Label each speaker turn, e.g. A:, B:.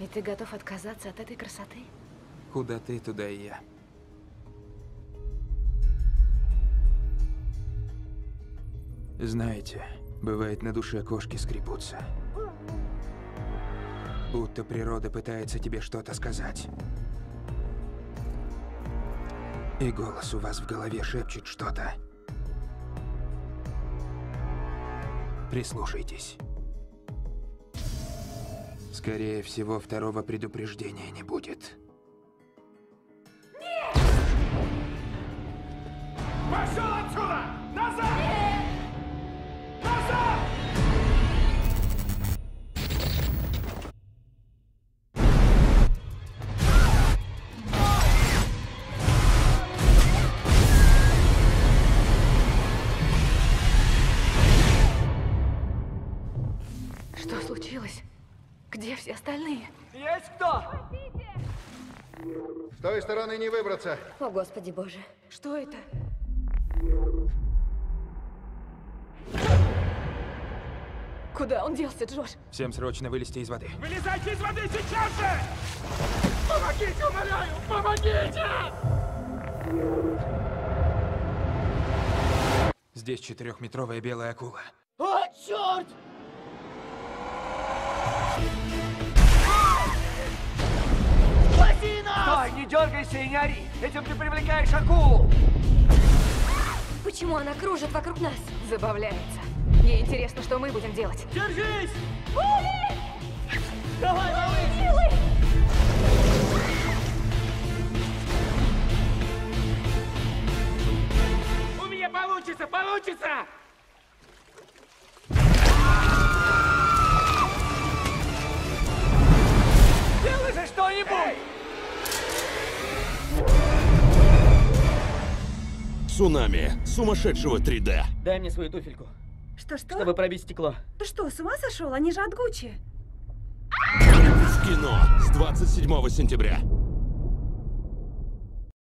A: И ты готов отказаться от этой красоты?
B: Куда ты, туда и я. Знаете, бывает на душе кошки скребутся. Будто природа пытается тебе что-то сказать. И голос у вас в голове шепчет что-то. Прислушайтесь. Скорее всего, второго предупреждения не будет.
C: Пошел отсюда! Назад! Назад!
A: Что случилось? Где все остальные?
C: Есть кто?
D: С той стороны не выбраться.
E: О, Господи Боже.
A: Что это? Куда он делся, Джош?
B: Всем срочно вылезти из воды.
C: Вылезайте из воды сейчас же! Помогите, умоляю! Помогите!
B: Здесь четырехметровая белая акула.
C: О, черт! Не дергайся и не ори! Этим ты привлекаешь акулу!
E: Почему она кружит вокруг нас?
A: Забавляется. Ей интересно, что мы будем делать.
C: Держись! Давай, малыш! У меня получится, получится!
F: Цунами. Сумасшедшего 3D.
G: Дай мне свою туфельку,
H: Что-что?
G: чтобы пробить стекло.
H: Ты что, с ума сошел? Они же от Гуччи.
F: В кино с 27 сентября.